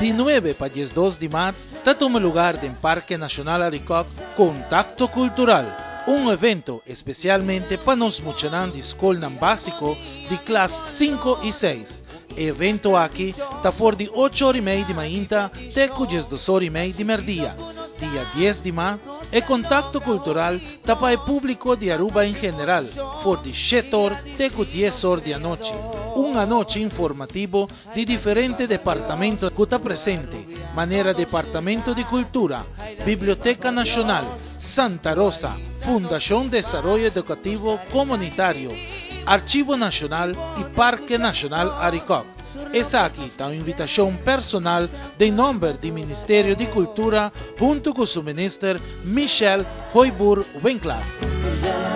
De 9 para 2 de marzo, está toma lugar en Parque Nacional Aricoc Contacto Cultural, un evento especialmente para los muchanan de escuela básico de clase 5 y 6. Evento aquí está de 8 horas y media de mañana, te 2 horas y media de merdía. Día 10 de marzo, el contacto cultural para el público de Aruba en general, for de 7 horas te 10 horas de noche una noche informativo de diferentes departamentos que está presente, manera Departamento de Cultura, Biblioteca Nacional, Santa Rosa, Fundación Desarrollo Educativo Comunitario, Archivo Nacional y Parque Nacional Essa aqui está uma invitação personal de nome do Ministério de Cultura junto com o ministro Michel Hoibur Winkler.